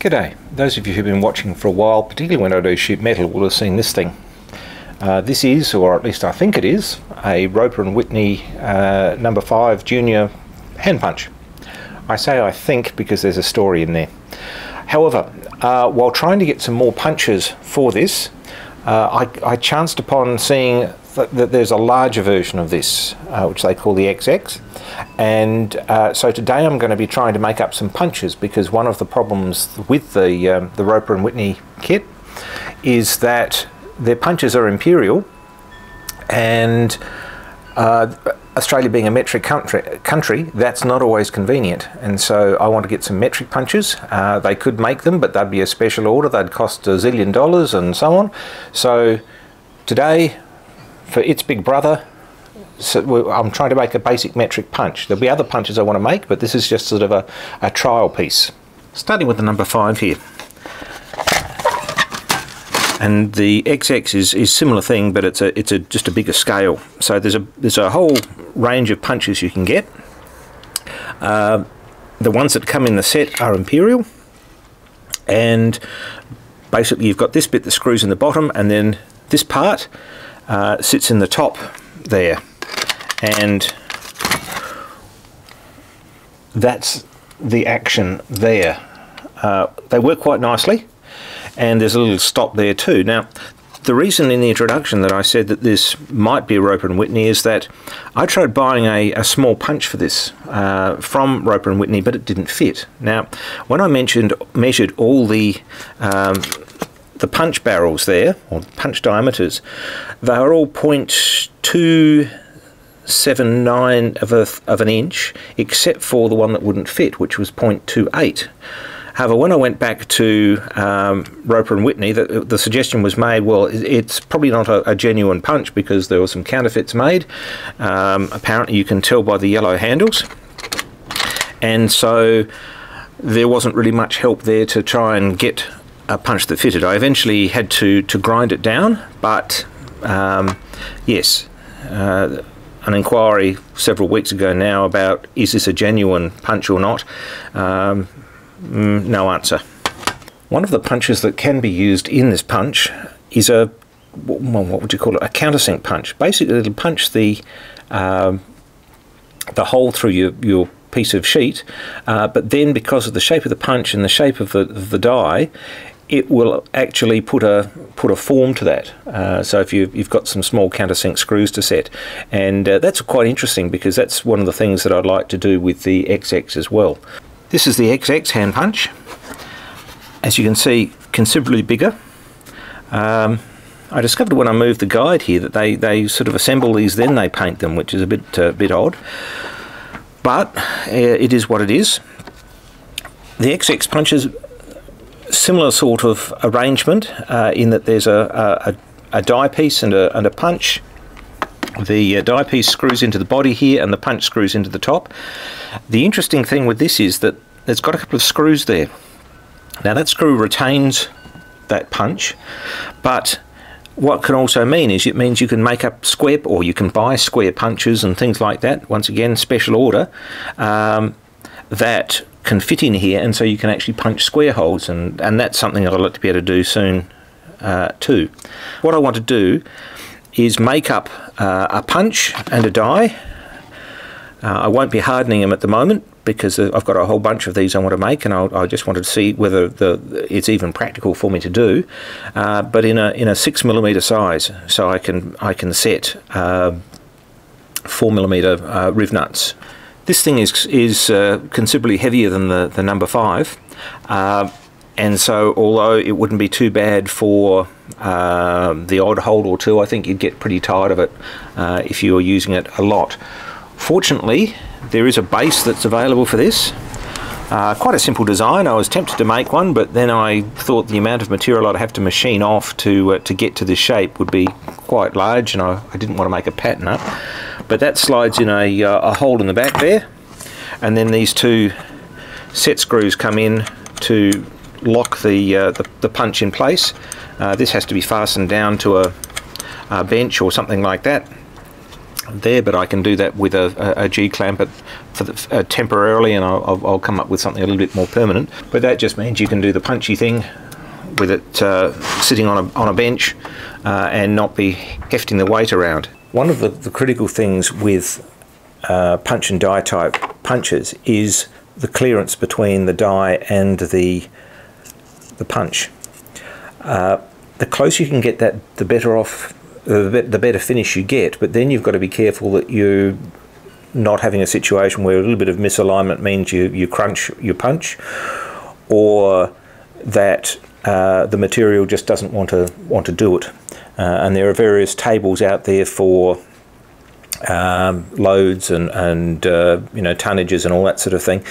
G'day. Those of you who've been watching for a while, particularly when I do shoot metal, will have seen this thing. Uh, this is, or at least I think it is, a Roper and Whitney uh, number 5 junior hand punch. I say I think because there's a story in there. However, uh, while trying to get some more punches for this, uh, I, I, chanced upon seeing there's a larger version of this, uh, which they call the XX. And uh, so today I'm going to be trying to make up some punches because one of the problems with the, um, the Roper and Whitney kit is that their punches are imperial and uh, Australia being a metric country, country, that's not always convenient. And so I want to get some metric punches. Uh, they could make them, but they'd be a special order. They'd cost a zillion dollars and so on. So today, for its big brother, so I'm trying to make a basic metric punch. There'll be other punches I want to make, but this is just sort of a, a trial piece. Starting with the number five here. And the XX is, is similar thing, but it's a it's a just a bigger scale. So there's a there's a whole range of punches you can get. Uh, the ones that come in the set are Imperial, and basically you've got this bit that screws in the bottom, and then this part uh, sits in the top there and that's the action there. Uh, they work quite nicely and there's a little stop there too. Now the reason in the introduction that I said that this might be a Roper and Whitney is that I tried buying a, a small punch for this uh, from Roper and Whitney, but it didn't fit. Now, when I mentioned measured all the um, the punch barrels there, or punch diameters, they are all 0.279 of, a, of an inch, except for the one that wouldn't fit, which was 0.28. However, when I went back to um, Roper and Whitney, the, the, suggestion was made, well, it's probably not a, a, genuine punch because there were some counterfeits made. Um, apparently, you can tell by the yellow handles. And so there wasn't really much help there to try and get a punch that fitted. I eventually had to, to grind it down, but um, yes, uh, an inquiry several weeks ago now about is this a genuine punch or not? Um, mm, no answer. One of the punches that can be used in this punch is a what would you call it? A countersink punch. Basically, it'll punch the um, the hole through your your piece of sheet, uh, but then because of the shape of the punch and the shape of the, of the die, it will actually put a put a form to that. Uh, so if you've, you've got some small countersink screws to set, and uh, that's quite interesting because that's one of the things that I'd like to do with the XX as well. This is the XX hand punch. As you can see, considerably bigger. Um, I discovered when I moved the guide here that they, they sort of assemble these, then they paint them, which is a bit uh, bit odd. But uh, it is what it is. The XX punches similar sort of arrangement uh, in that there's a, a, a, die piece and a, and a punch. The uh, die piece screws into the body here and the punch screws into the top. The interesting thing with this is that it's got a couple of screws there. Now that screw retains that punch, but what can also mean is it means you can make up square or you can buy square punches and things like that. Once again, special order um, that can fit in here and so you can actually punch square holes and, and that's something that I'd like to be able to do soon uh, too. What I want to do is make up uh, a punch and a die. Uh, I won't be hardening them at the moment because uh, I've got a whole bunch of these I want to make and I'll, i just wanted to see whether the, it's even practical for me to do uh, but in a in a six millimeter size so I can I can set uh, four millimeter riv nuts this thing is, is uh, considerably heavier than the, the number 5 uh, and so although it wouldn't be too bad for uh, the odd hold or two I think you'd get pretty tired of it uh, if you were using it a lot. Fortunately there is a base that's available for this uh, quite a simple design. I was tempted to make one, but then I thought the amount of material I'd have to machine off to uh, to get to this shape would be quite large, and I, I, didn't want to make a pattern up. But that slides in a, uh, a hole in the back there, and then these two set screws come in to lock the, uh, the, the, punch in place. Uh, this has to be fastened down to a, a bench or something like that. there, but I can do that with a, a, a G clamp for the, uh, temporarily, and I'll, I'll, come up with something a little bit more permanent. But that just means you can do the punchy thing with it uh, sitting on a, on a bench uh, and not be hefting the weight around. One of the, the critical things with uh, punch and die type punches is the clearance between the die and the the punch. Uh, the closer you can get that, the better off, uh, the better finish you get. But then you've got to be careful that you're not having a situation where a little bit of misalignment means you, you crunch your punch, or that uh, the material just doesn't want to want to do it. Uh, and there are various tables out there for um, loads and, and uh, you know tonnages and all that sort of thing.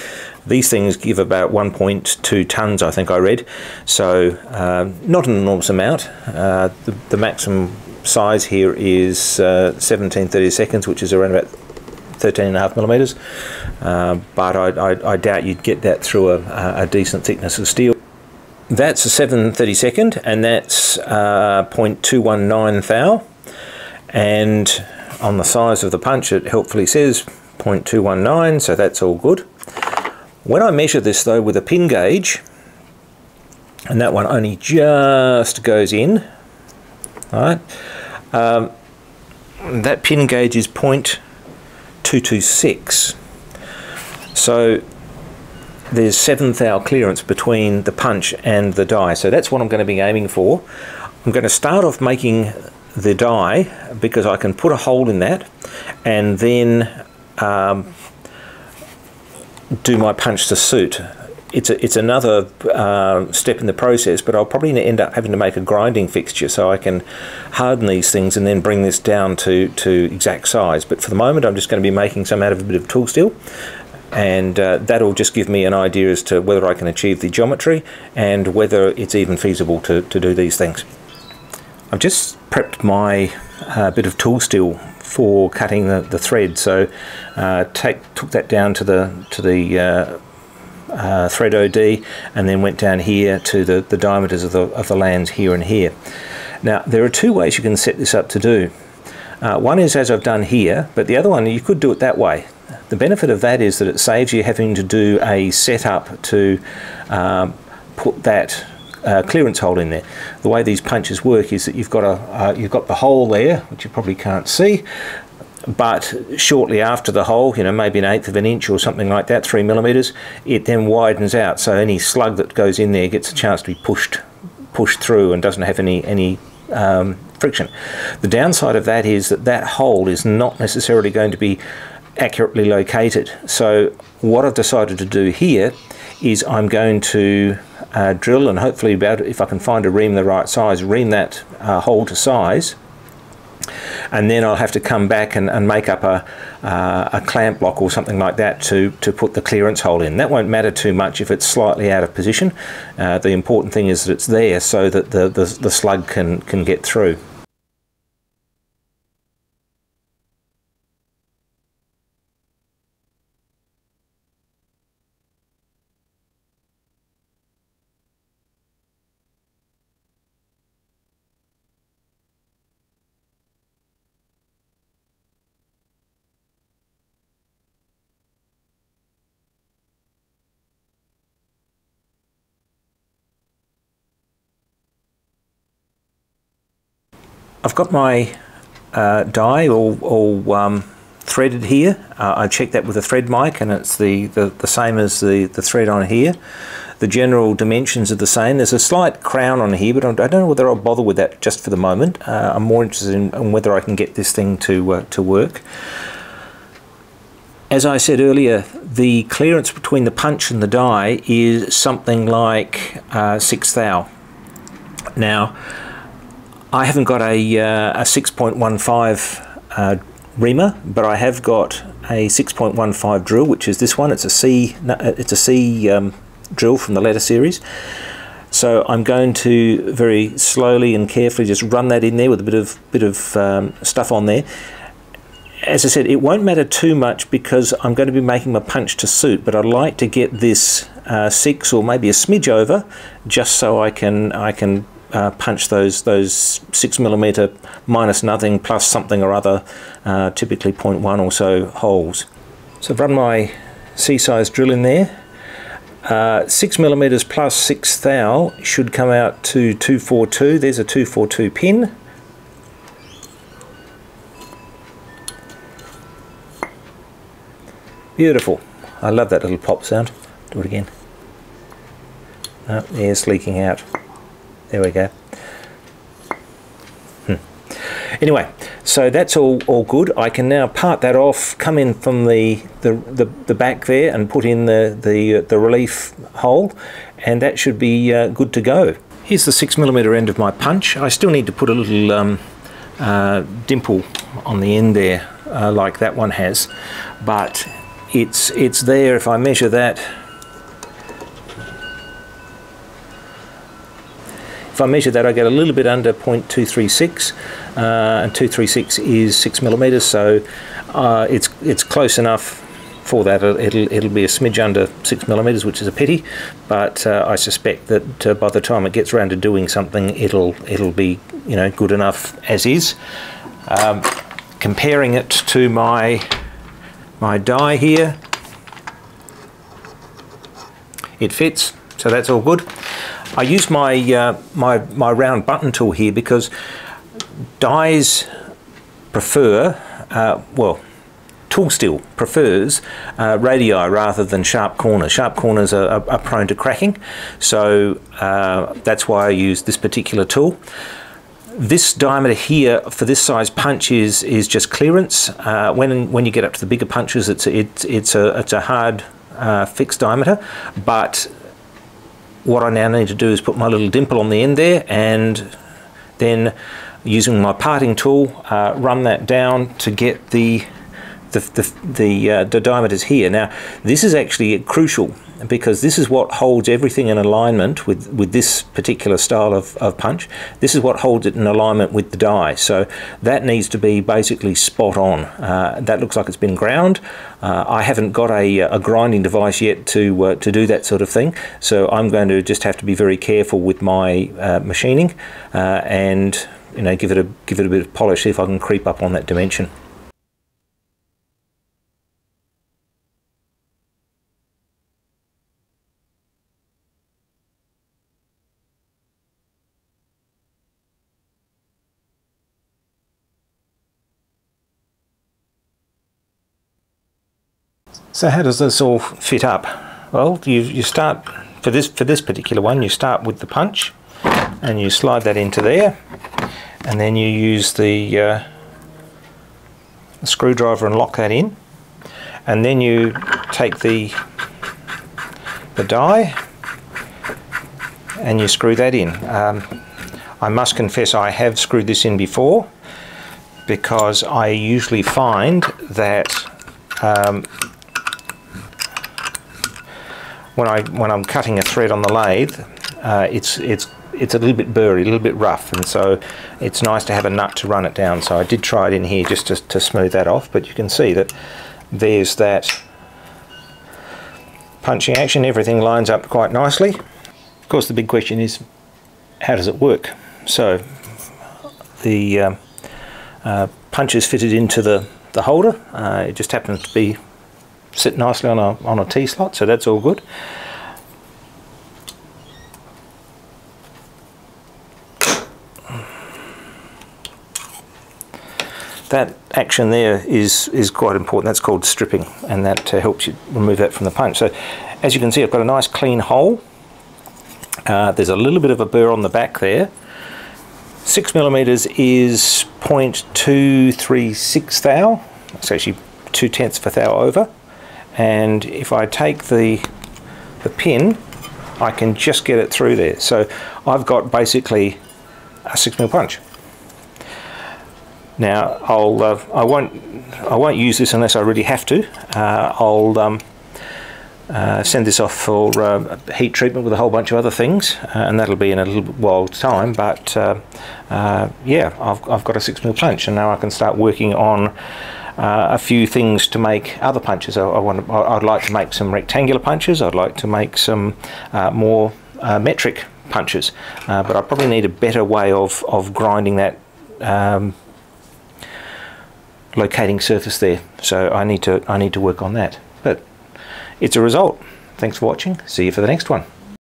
These things give about 1.2 tons, I think I read, so um, not an enormous amount. Uh, the, the, maximum size here is uh, 1730 seconds, which is around about 13 and a half millimeters, uh, but I, I, I, doubt you'd get that through a, a decent thickness of steel. That's a 730 second, and that's uh, 0.219 thou, and on the size of the punch it helpfully says 0.219 so that's all good. When I measure this though with a pin gauge and that one only just goes in right um, that pin gauge is 0.226 so there's 7 thou clearance between the punch and the die so that's what I'm going to be aiming for I'm going to start off making the die because I can put a hole in that and then um, do my punch to suit. It's, a, it's another uh, step in the process, but I'll probably end up having to make a grinding fixture so I can harden these things and then bring this down to, to exact size. But for the moment, I'm just going to be making some out of a bit of tool steel and uh, that'll just give me an idea as to whether I can achieve the geometry and whether it's even feasible to, to do these things. I've just prepped my uh, bit of tool steel for cutting the, the thread. So uh, take, took that down to the to the uh, uh thread OD and then went down here to the, the diameters of the, of the lands here and here. Now there are two ways you can set this up to do. Uh, one is as I've done here, but the other one you could do it that way. The benefit of that is that it saves you having to do a setup to um, put that uh, clearance hole in there. The way these punches work is that you've got a uh, you've got the hole there, which you probably can't see, but shortly after the hole, you know, maybe an eighth of an inch or something like that, three millimeters, it then widens out. So any slug that goes in there gets a chance to be pushed pushed through and doesn't have any any um, friction. The downside of that is that that hole is not necessarily going to be accurately located. So what I've decided to do here is I'm going to uh, drill and hopefully about if I can find a ream the right size, ream that uh, hole to size and then I'll have to come back and, and make up a, uh, a clamp block or something like that to, to put the clearance hole in. That won't matter too much if it's slightly out of position. Uh, the important thing is that it's there so that the, the, the slug can, can get through. I've got my uh, die all, all um, threaded here. Uh, I checked that with a thread mic and it's the, the, the, same as the, the thread on here. The general dimensions are the same. There's a slight crown on here, but I don't know whether I'll bother with that just for the moment. Uh, I'm more interested in, in, whether I can get this thing to, uh, to work. As I said earlier, the clearance between the punch and the die is something like uh, 6 thou. Now, I haven't got a, uh, a 6.15 uh, reamer, but I have got a 6.15 drill, which is this one. It's a C. It's a C um, drill from the letter series. So I'm going to very slowly and carefully just run that in there with a bit of bit of um, stuff on there. As I said, it won't matter too much because I'm going to be making my punch to suit, but I'd like to get this uh, six or maybe a smidge over, just so I can I can uh, punch those those six millimeter minus nothing plus something or other, uh, typically 0.1 or so holes. So I've run my C-size drill in there. Uh, 6 millimeters plus 6 thou should come out to 242. There's a 242 pin. Beautiful. I love that little pop sound. Do it again. Oh, leaking out. There we go. Hmm. Anyway, so that's all, all good. I can now part that off, come in from the, the, the, the back there and put in the, the, the relief hole and that should be uh, good to go. Here's the 6mm end of my punch. I still need to put a little um, uh, dimple on the end there uh, like that one has but it's, it's there if I measure that If I measure that, I get a little bit under 0.236, uh, and 236 is six millimeters, so uh, it's it's close enough for that. It'll it'll be a smidge under six millimeters, which is a pity, but uh, I suspect that uh, by the time it gets around to doing something, it'll it'll be you know good enough as is. Um, comparing it to my my die here, it fits, so that's all good. I use my, uh, my, my round button tool here because dies prefer, uh, well, tool steel prefers uh, radii rather than sharp corners. Sharp corners are, are, are prone to cracking, so uh, that's why I use this particular tool. This diameter here for this size punch is is just clearance. Uh, when when you get up to the bigger punches, it's it's it's a it's a hard uh, fixed diameter, but what I now need to do is put my little dimple on the end there and then using my parting tool uh, run that down to get the the, the, the, uh, the diameters here. Now this is actually crucial because this is what holds everything in alignment with, with this particular style of, of punch. This is what holds it in alignment with the die. So that needs to be basically spot on. Uh, that looks like it's been ground. Uh, I haven't got a, a, grinding device yet to, uh, to do that sort of thing. So I'm going to just have to be very careful with my uh, machining uh, and you know give it a give it a bit of polish see if I can creep up on that dimension. So how does this all fit up? Well, you, you start, for this, for this particular one, you start with the punch and you slide that into there and then you use the, uh, screwdriver and lock that in and then you take the, the die and you screw that in. Um, I must confess I have screwed this in before because I usually find that um, when I when I'm cutting a thread on the lathe, uh, it's it's it's a little bit burry, a little bit rough, and so it's nice to have a nut to run it down. So I did try it in here just to, to smooth that off, but you can see that there's that punching action. Everything lines up quite nicely. Of course, the big question is, how does it work? So the uh, uh, punch is fitted into the the holder. Uh, it just happens to be sit nicely on a, on a T-slot, so that's all good. That action there is, is quite important. That's called stripping, and that uh, helps you remove that from the punch. So as you can see, I've got a nice clean hole. Uh, there's a little bit of a burr on the back there. Six millimeters is 0.236 thou. It's actually two tenths of a thou over and if I take the the pin I can just get it through there. So I've got basically a six mil punch. Now I'll uh, I won't I won't use this unless I really have to. Uh, I'll um, uh, send this off for uh, heat treatment with a whole bunch of other things uh, and that'll be in a little while time but uh, yeah I've, I've got a six mil punch and now I can start working on uh, a few things to make other punches. I, I want I'd like to make some rectangular punches. I'd like to make some uh, more uh, metric punches. Uh, but I probably need a better way of, of grinding that um, locating surface there. So I need to I need to work on that. But it's a result. Thanks for watching. See you for the next one.